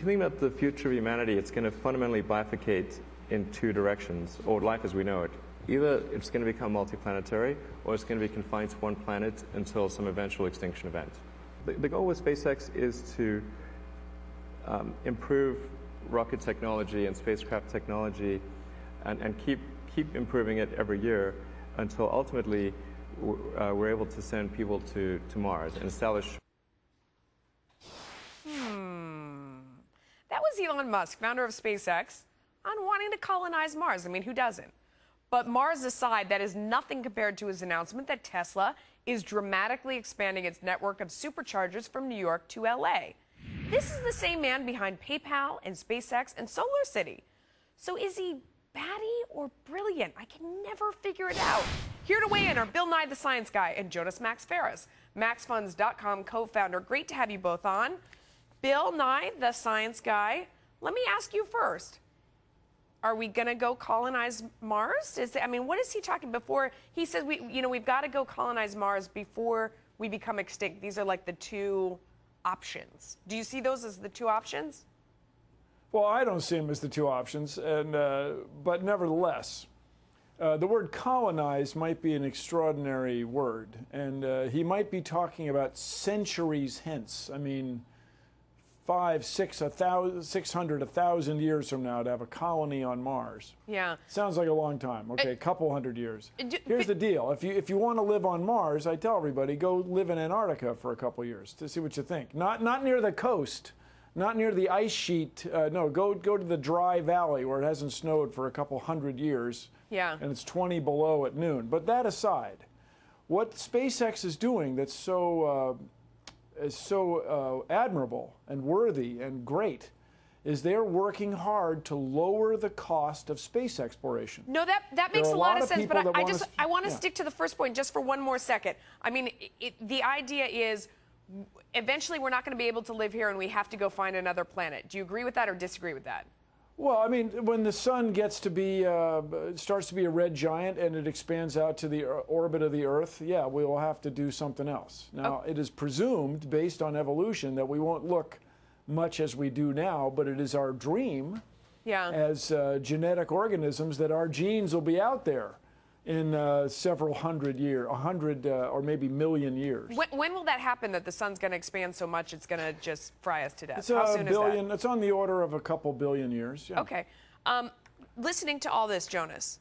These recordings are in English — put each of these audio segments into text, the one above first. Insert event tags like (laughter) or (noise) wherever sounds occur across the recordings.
you think about the future of humanity, it's going to fundamentally bifurcate in two directions, or life as we know it. Either it's going to become multiplanetary, or it's going to be confined to one planet until some eventual extinction event. The, the goal with SpaceX is to um, improve rocket technology and spacecraft technology and, and keep, keep improving it every year until ultimately uh, we're able to send people to, to Mars and establish. Hmm. Was Elon Musk, founder of SpaceX, on wanting to colonize Mars. I mean, who doesn't? But Mars aside, that is nothing compared to his announcement that Tesla is dramatically expanding its network of superchargers from New York to LA. This is the same man behind PayPal and SpaceX and Solar City. So is he batty or brilliant? I can never figure it out. Here to weigh in are Bill Nye, the science guy, and Jonas Max Ferris, MaxFunds.com co founder. Great to have you both on. Bill Nye, the science guy, let me ask you first. Are we going to go colonize Mars? Is I mean, what is he talking before? He says we, you know, we've got to go colonize Mars before we become extinct. These are like the two options. Do you see those as the two options? Well, I don't see them as the two options, and uh, but nevertheless, uh, the word colonize might be an extraordinary word, and uh, he might be talking about centuries hence. I mean, five, six, a thousand, six hundred, a thousand years from now to have a colony on Mars. Yeah. Sounds like a long time. Okay, a couple hundred years. Here's the deal: if you if you want to live on Mars, I tell everybody go live in Antarctica for a couple years to see what you think. Not not near the coast not near the ice sheet. Uh, no, go go to the dry valley where it hasn't snowed for a couple hundred years. Yeah. And it's 20 below at noon. But that aside, what SpaceX is doing that's so uh, is so uh, admirable and worthy and great is they're working hard to lower the cost of space exploration. No, that that makes a, a, lot, lot of sense. But I, I just I want to yeah. stick to the first point just for one more second. I mean, it, the idea is eventually we're not going to be able to live here and we have to go find another planet. Do you agree with that or disagree with that? Well, I mean, when the sun gets to be, uh, starts to be a red giant and it expands out to the orbit of the Earth, yeah, we will have to do something else. Now, it is presumed, based on evolution, that we won't look much as we do now, but it is our dream yeah. as uh, genetic organisms that our genes will be out there in uh, several hundred years, a hundred uh, or maybe million years. When, when, will that happen? That the sun's going to expand so much it's going to just fry us to death? It's How a soon billion. is that? It's on the order of a couple billion years. Yeah. Okay. Um, listening to all this, Jonas,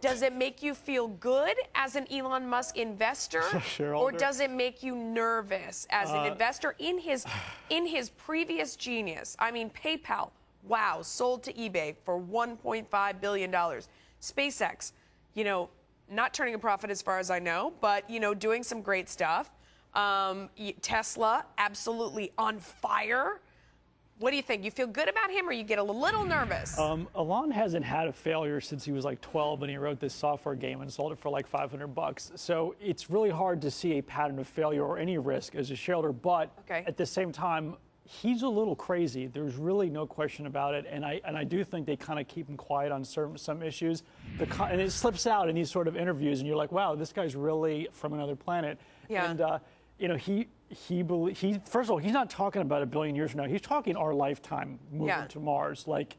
does it make you feel good as an Elon Musk investor, (laughs) or does it make you nervous as an uh, investor in his (sighs) in his previous genius? I mean, PayPal, wow, sold to eBay for 1.5 billion dollars. SpaceX you know, not turning a profit as far as I know, but, you know, doing some great stuff. Um, Tesla, absolutely on fire. What do you think? You feel good about him or you get a little nervous? Um, Elon hasn't had a failure since he was like 12 and he wrote this software game and sold it for like 500 bucks. So it's really hard to see a pattern of failure or any risk as a shareholder. But okay. at the same time, he's a little crazy. There's really no question about it, and I and I do think they kind of keep him quiet on certain some issues. The, and it slips out in these sort of interviews, and you're like, wow, this guy's really from another planet. Yeah. And uh, you know, he he he first of all, he's not talking about a billion years from now. He's talking our lifetime moving yeah. to Mars, like.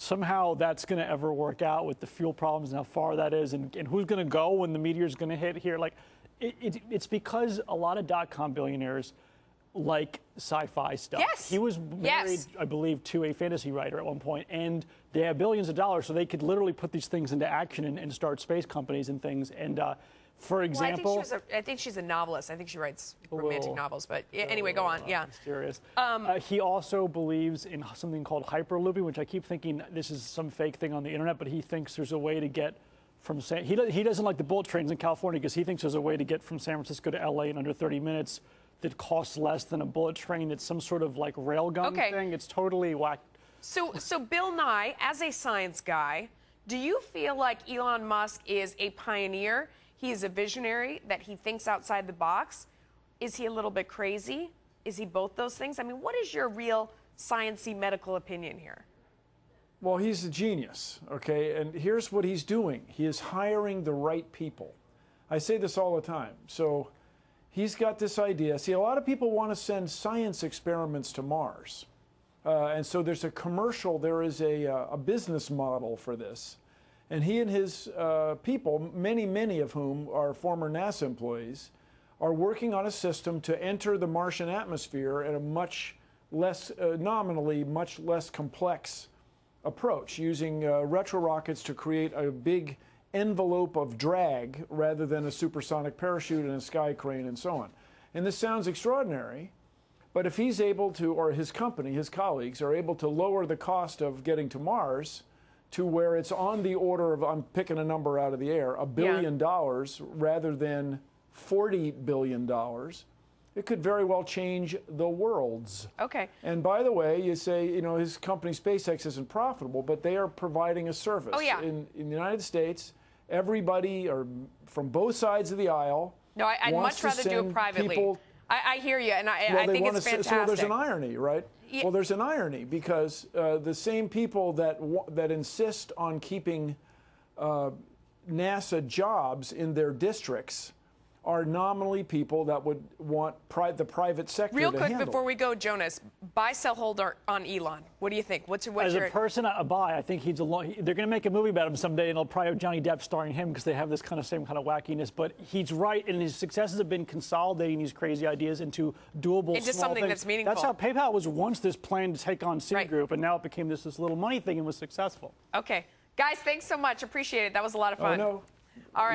Somehow that's going to ever work out with the fuel problems and how far that is, and, and who's going to go when the meteor's going to hit here. Like, it, it, it's because a lot of dot com billionaires like sci-fi stuff. Yes. He was married, yes. I believe, to a fantasy writer at one point, and they have billions of dollars, so they could literally put these things into action and, and start space companies and things. And uh, for example, well, I, think a, I, think she's a novelist. I think she writes romantic novels. But anyway, go on. Yeah. Mysterious. Um, uh, he also believes in something called hyperlooping, which I keep thinking this is some fake thing on the internet, but he thinks there's a way to get from San. He, he doesn't like the bullet trains in California because he thinks there's a way to get from San Francisco to LA in under 30 minutes that costs less than a bullet train. It's some sort of like railgun okay. thing. It's totally whack. So, so Bill Nye, as a science guy, do you feel like Elon Musk is a pioneer? He is a visionary, that he thinks outside the box? Is he a little bit crazy? Is he both those things? I mean, what is your real sciency medical opinion here? Well, he's a genius, okay? And here's what he's doing. He is hiring the right people. I say this all the time. So he's got this idea. See, a lot of people want to send science experiments to Mars. Uh, and so there's a commercial, there is a, uh, a business model for this. And he and his uh, people, many, many of whom are former NASA employees, are working on a system to enter the Martian atmosphere at a much less, uh, nominally, much less complex approach, using uh, retro rockets to create a big envelope of drag rather than a supersonic parachute and a sky crane and so on. And this sounds extraordinary, but if he's able to, or his company, his colleagues, are able to lower the cost of getting to Mars to where it's on the order of, I'm picking a number out of the air, a billion dollars rather than $40 billion, it could very well change the worlds. Okay. And by the way, you say, you know, his company SpaceX isn't profitable, but they are providing a service. Oh, yeah. In, in the United States, everybody, or from both sides of the aisle, No, I, I'd wants much rather do it privately. I, I hear you, and I, well, I think it's to. fantastic. So there's an irony, right? Yeah. Well, there's an irony because uh, the same people that that insist on keeping uh, NASA jobs in their districts are nominally people that would want pri- the private sector Real to quick handle. before we go, Jonas, buy, sell, hold on Elon. What do you think? What's, what's As your a person, I buy. I think he's a long. They're going to make a movie about him someday, and it'll probably have Johnny Depp starring him because they have this kind of same kind of wackiness. But he's right, and his successes have been consolidating these crazy ideas into doable, Into small something things. that's meaningful. That's how PayPal was once this plan to take on Right. Citigroup, and now it became this this little money thing and was successful. Okay. Guys, thanks so much. Appreciate it. That was a lot of fun. Oh fun. no. All right.